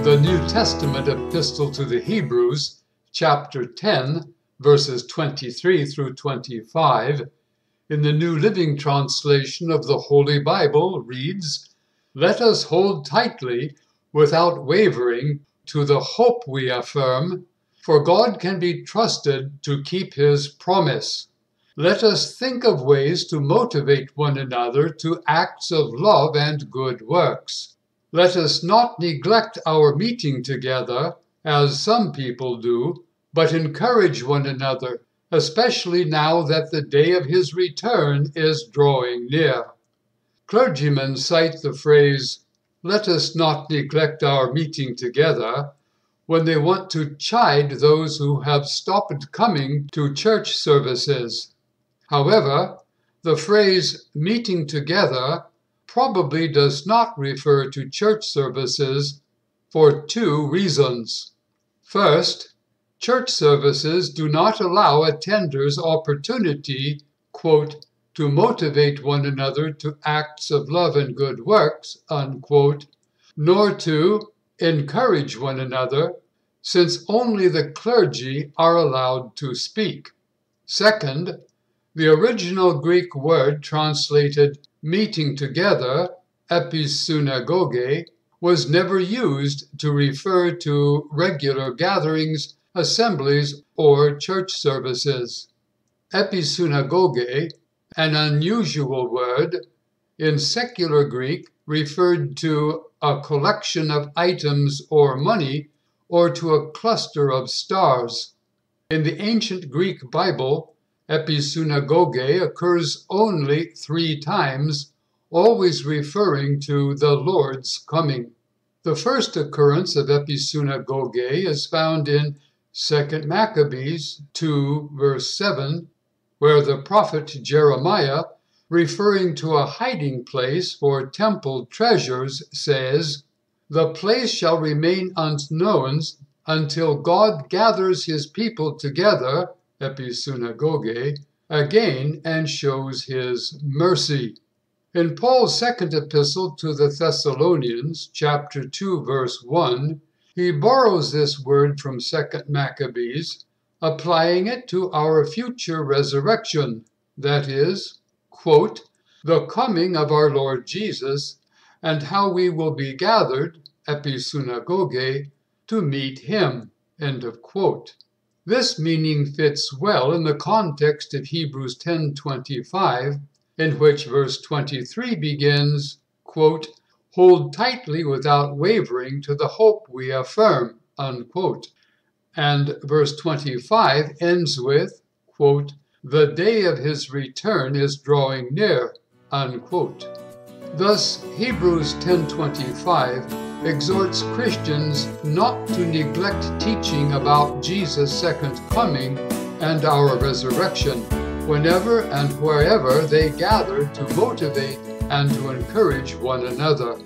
New Testament epistle to the Hebrews, chapter 10, verses 23 through 25, in the New Living Translation of the Holy Bible reads, Let us hold tightly, without wavering, to the hope we affirm, for God can be trusted to keep his promise. Let us think of ways to motivate one another to acts of love and good works. Let us not neglect our meeting together, as some people do, but encourage one another, especially now that the day of his return is drawing near. Clergymen cite the phrase, let us not neglect our meeting together, when they want to chide those who have stopped coming to church services. However, the phrase meeting together probably does not refer to church services for two reasons. First, church services do not allow attenders opportunity, quote, to motivate one another to acts of love and good works, unquote, nor to encourage one another, since only the clergy are allowed to speak. Second, the original Greek word translated meeting together, episynagoge, was never used to refer to regular gatherings assemblies, or church services. Episynagoge, an unusual word, in secular Greek referred to a collection of items or money or to a cluster of stars. In the ancient Greek Bible, episynagoge occurs only three times, always referring to the Lord's coming. The first occurrence of episynagoge is found in 2 Maccabees 2, verse 7, where the prophet Jeremiah, referring to a hiding place for temple treasures, says, The place shall remain unknown until God gathers his people together, episynagoge, again and shows his mercy. In Paul's second epistle to the Thessalonians, chapter 2, verse 1, he borrows this word from 2 Maccabees, applying it to our future resurrection, that is, quote, the coming of our Lord Jesus, and how we will be gathered, episynagoge, to meet him. End of quote. This meaning fits well in the context of Hebrews 10:25, in which verse 23 begins, quote, hold tightly without wavering to the hope we affirm, unquote. And verse 25 ends with, quote, the day of his return is drawing near, unquote. Thus, Hebrews 10:25 exhorts Christians not to neglect teaching about Jesus' second coming and our resurrection whenever and wherever they gather to motivate and to encourage one another.